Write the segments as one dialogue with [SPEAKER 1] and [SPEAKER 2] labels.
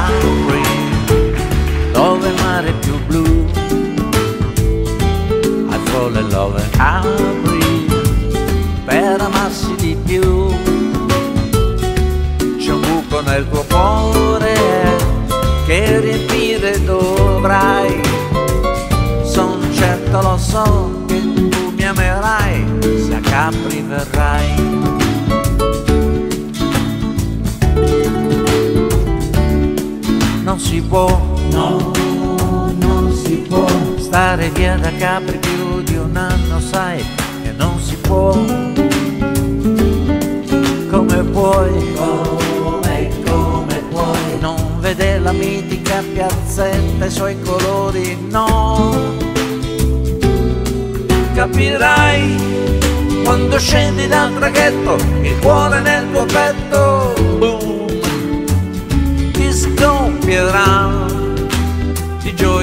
[SPEAKER 1] Capri, dove il mare è più blu. Fall in love Capri, per amarsi di più. C'è un buco nel tuo cuore che riempire dovrai. Son certo lo so che tu mi amerai se a Capri verrai. Non si può,
[SPEAKER 2] No, non si può,
[SPEAKER 1] stare via da Capri più di un anno, sai che non si può. Come puoi?
[SPEAKER 2] Come, come puoi,
[SPEAKER 1] non vedere la mitica piazzetta e i suoi colori, no. Capirai quando scendi dal traghetto, il cuore nel tuo petto, boom,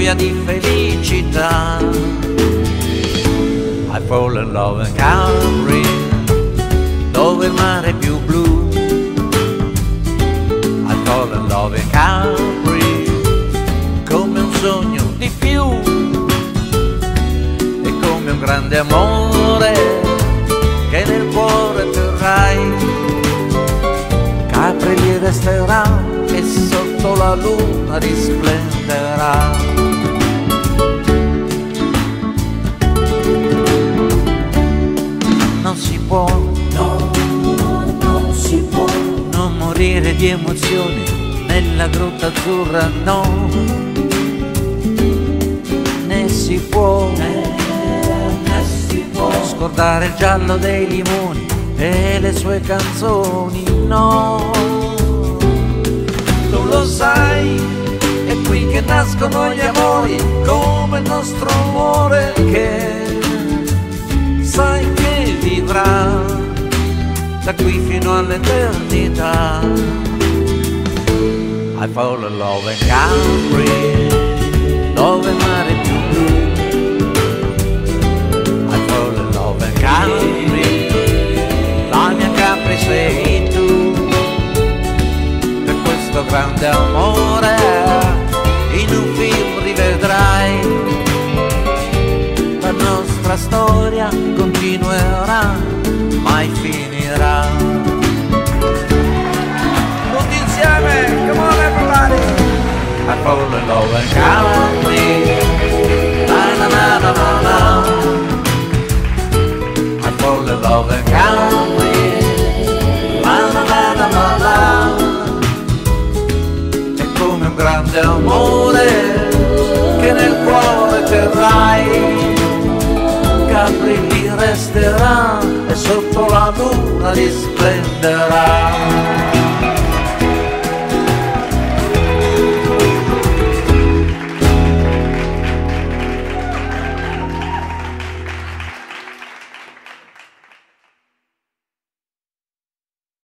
[SPEAKER 1] gioia, di felicità. I fall in love in Capri, dove il mare è più blu. I fall in love in Capri, come un sogno di più. E come un grande amore che nel cuore terrai. Capri resterà e sotto la luna risplenderà. Morire di emozioni nella grotta azzurra, no. Ne si può
[SPEAKER 2] ne si può,
[SPEAKER 1] scordare il giallo dei limoni e le sue canzoni, no. Tu lo sai, è qui che nascono gli amori, come il nostro amore che da qui fino all'eternità. I fall in love in Capri, dove il mare più blu. I fall in love in Capri, la mia Capri sei tu. Per questo grande amore, finirà. Tutti insieme, come on everybody! I fall in love in Capri, na na na na na na. I fall in love in Capri, na na na na na na. È come un grande amore che nel cuore terrai. Capri lì resterà sotto la luna risplenderà.